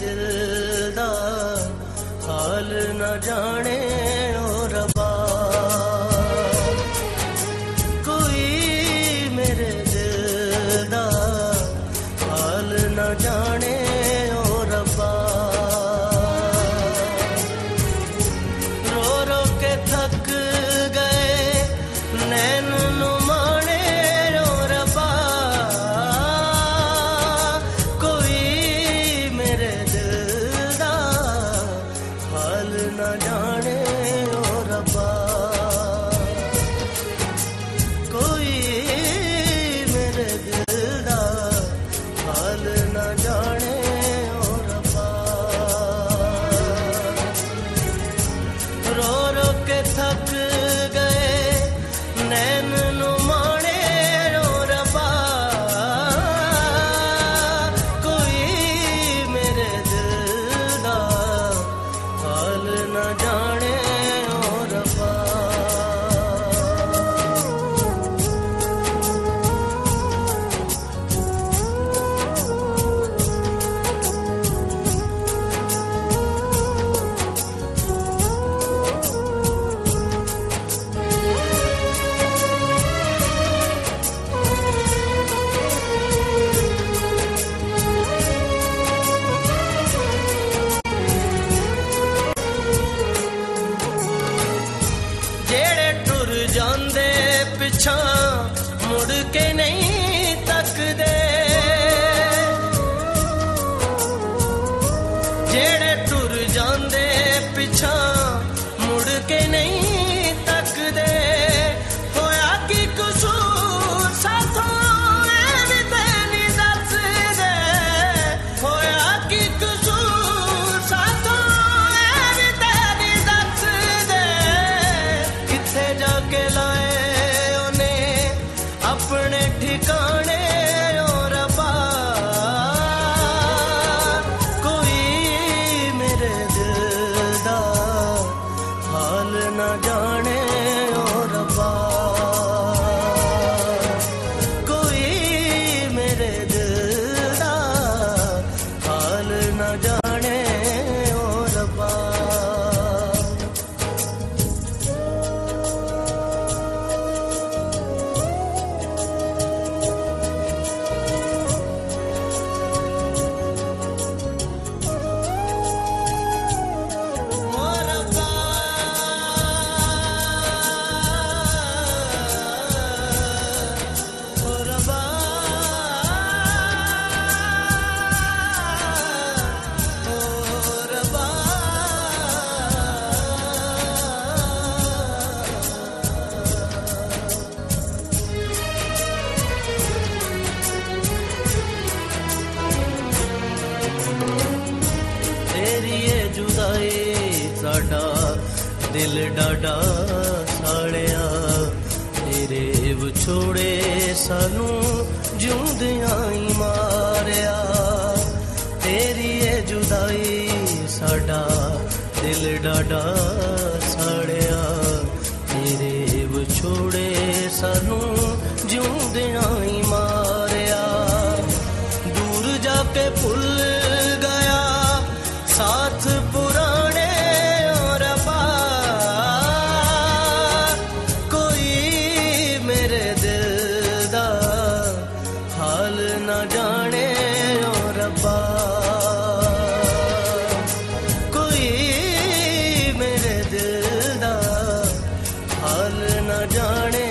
ਦਿਲ ਦਾ ਹਾਲ ਨਾ ਜਾਣੇ। मूर्छा मुड़ के नहीं down. ਏ ਜੁਦਾਈ ਸਾਡਾ ਦਿਲ ਡਾਡਾ ਸਾੜਿਆ। ਤੇਰੇ ਵਿਛੋੜੇ ਸਾਨੂੰ ਜਿਉਂਦਿਆਂ ਹੀ ਮਾਰਿਆ। ਤੇਰੀ ਏ ਜੁਦਾਈ ਸਾਡਾ ਦਿਲ ਡਾਡਾ जाने